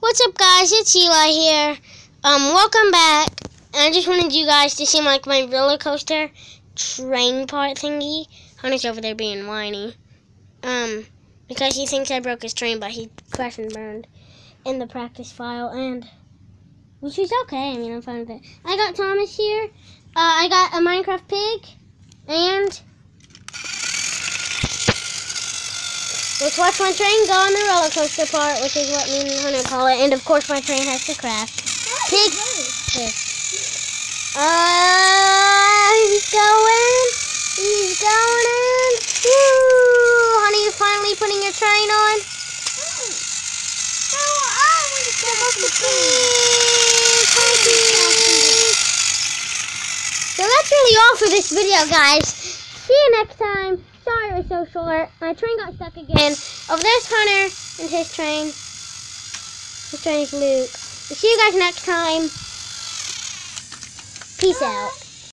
What's up guys, it's Eli here. Um, welcome back. And I just wanted you guys to see like my roller coaster train part thingy. Hunter's over there being whiny. Um, because he thinks I broke his train, but he crashed and burned in the practice file and which is okay, I mean I'm fine with it. I got Thomas here. Uh, I got a Minecraft pig and Let's watch my train go on the roller coaster part, which is what me and Hunter call it. And of course, my train has to crash. Pig. Here. Uh, he's going. He's going. Woo! Honey, you finally putting your train on? No, I want to go up the So that's really all for this video, guys. See you next time. Sorry it was so short. My train got stuck again. Over there's Hunter and his train. His train is Luke. See you guys next time. Peace out.